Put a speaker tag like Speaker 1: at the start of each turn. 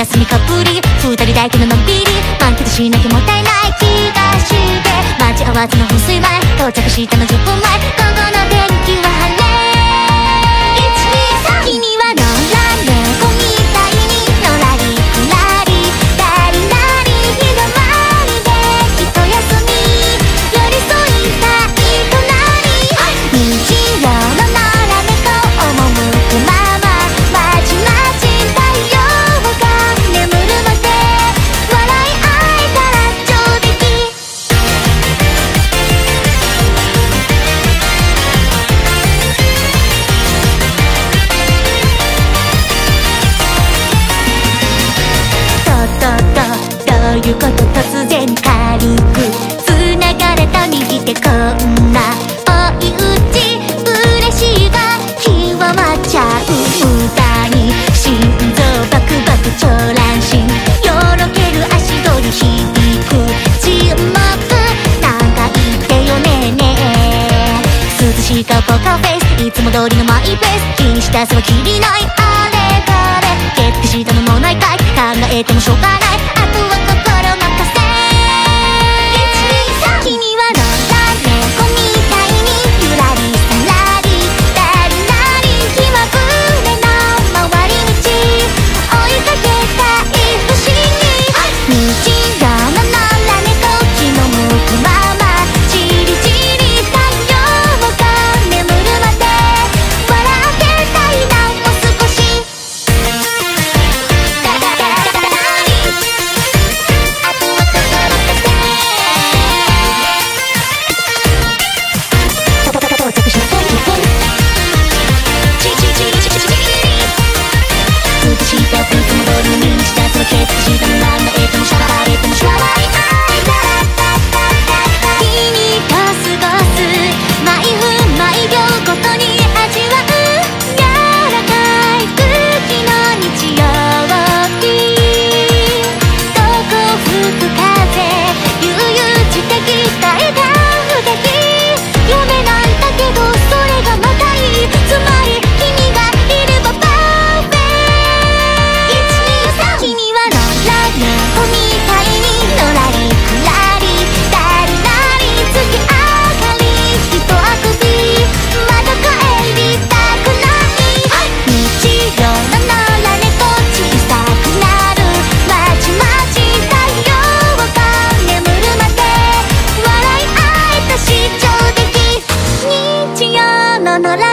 Speaker 1: 休みかぶり二人だけののんびり満喫しなきゃもったいない気がして待ち合わせの噴水前到着したの10分どういうこと突然軽く繋がれた右手こんな追い打ち嬉しいが気は。まっちゃう無駄に心臓バクバク超乱心よろける足取り響く沈黙なんか言ってよねね涼しい顔ポカフェイスいつも通りのマイペース。気にしたそはきりないあれこれ。決定したのもないかい考えてもしょうがない cuando la